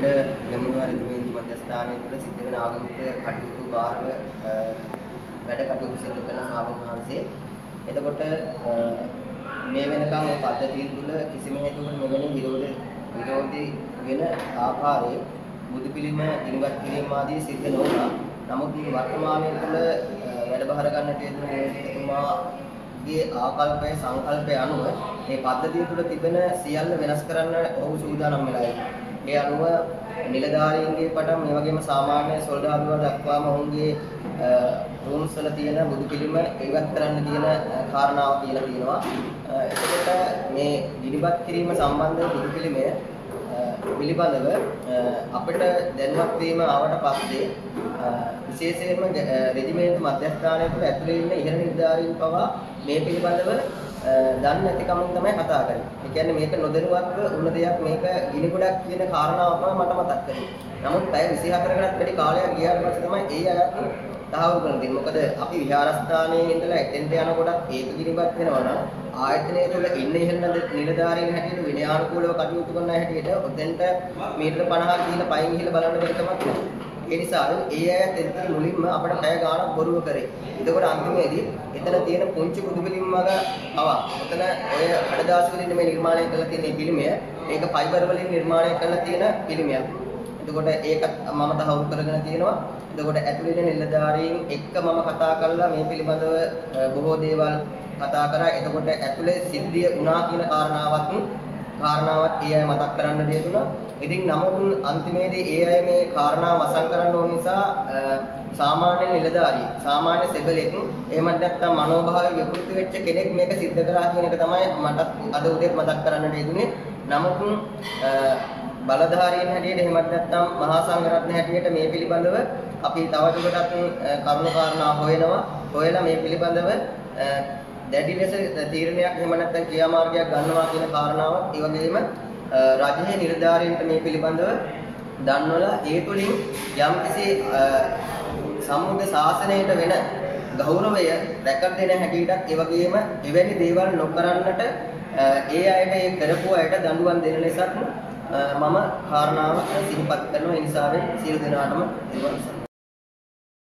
අපිට ගම්මුවා රජමේන්ති මධ්‍යස්ථානයේ තුල සිද්ධ වෙන ආගමික කටයුතු බාහිර වැඩ කටයුතු සිදු කරන ශ්‍රාවක වහන්සේ. එතකොට මේ වෙනකම් මේ පද්ධතිය තුල කිසිම හේතුවකින් මෙවැනි විරෝධ විරෝධී වෙන ආකාරයේ බුදු පිළිම ඉනිවත් කිරීම ආදී සිද්ධ නොවුණා. නමුත් මේ වර්තමානයේ තුල වැඩ බහර ගන්නට යෙදුණු නියෝජිතතුමාගේ ආකල්පය සංකල්පය අනුව මේ පද්ධතිය තුල තිබෙන සියල්ල වෙනස් කරන්න ඔහු සූදානම් වෙලා ඉන්නවා. ඒ අනුව නිලධාරීන්ගේ පටන් මේ වගේම සාමාන්‍ය සොල්දාදුවා දක්වාම ඔවුන්ගේ රූම්ස් වල තියෙන බුදු පිළිම ඉවත් කරන්න තියෙන කාරණාව කියලා තියෙනවා. එතකොට මේ ඉදිරිපත් කිරීම සම්බන්ධ බුදු පිළිමය පිළිබඳව අපිට දැනුවත් වීම ආවට පස්සේ විශේෂයෙන්ම රෙජිමේන්තු මධ්‍යස්ථානය තුළ ඇතුළේ ඉන්න ඉහළ නිලධාරීන් පවා මේ පිළිබඳව දන්නේ නැති කමින් තමයි කතා කරන්නේ. ඒ කියන්නේ මේක නොදැනුවත්ව වුණ දෙයක් මේක ගිනි ගොඩක් කියන කාරණාව තමයි මට මතක් කරන්නේ. නමුත් පැය 24කටත් වැඩි කාලයක් ගියාට පස්සේ තමයි ඒ අයත් තහවුරු කරන දෙන්නේ. මොකද අපි විහාරස්ථානයේ ඉඳලා එතෙන්ට යනකොටත් ඒක ගිනිපත් වෙනවා නම් ආයතනය තුළ ඉන්න ඉහළ නිලධාරීන් හැටියට විනයානුකූලව කටයුතු කරන හැටියට ඔතෙන්ට මීටර 50 ගිහිල්ලා පයින් ගිහිල්ලා බලන්න බැරි කමක් නැහැ. ඒ නිසා ඒ අයත් එතන මුලින්ම අපිට පැය ගාණක් බොරුව කරේ. එතකොට අන්තිමේදී එතන තියෙන පුංචි කුඩු පිළිම වග පවා ඔතන ඔය කඩදාසි වලින් මේ නිර්මාණය කරලා තියෙන පිළිමය ඒක ෆයිබර් වලින් නිර්මාණය කරලා තියෙන පිළිමයක්. එතකොට ඒකත් මම තහවුරු කරගෙන තියෙනවා. එතකොට ඇතුළේ ඉන්න නිලධාරීන් එක්ක මම කතා කරලා මේ පිළිබඳව බොහෝ දේවල් කතා කරා. එතකොට ඇතුළේ සිද්ධිය වුණා කියන කාරණාවත් කාරණාවත් ඒ අය මතක් කරන්න දෙතුණා. ඉතින් නමුත් අන්තිමේදී ඒ අය මේ කාරණා වසන් කරන්න ඕන නිසා සාමාන්‍ය නිලධාරී සාමාන්‍ය සෙබලෙක් එහෙමත් නැත්නම් මනෝභාවය විකෘති වෙච්ච කෙනෙක් මේක සිද්ධ කරා කියන එක තමයි මට අද උදේ මතක් කරන්නට යෙදුනේ. නමුත් බලධාරීන් හැටියට එහෙමත් නැත්නම් මහා සංඝරත්න හැටියට මේ පිළිබඳව අපි තවදුරටත් කරුණු කාරණා හොයනවා. හොයලා මේ පිළිබඳව දැඩි ලෙස තීරණයක් එහෙම නැත්නම් ක්‍රියාමාර්ගයක් ගන්නවා කියන කාරණාවත් ඒ වගේම රජයේ නිලධාරීන්ට මේ පිළිබඳව දන්වලා ඒ තුළින් යම්කිසි සම්මුඛ ශාසනයට වෙන ගෞරවය දැක දෙන හැටියටත් ඒ වගේම එවැනි දේවල් නොකරන්නට ඒ අයට ඒ කරපු අයට දඬුවම් දෙන ලෙසත් මම කාරණාව සිහිපත් කරනවා. ඒ නිසාවෙන් සියලු දෙනාටම දිවන්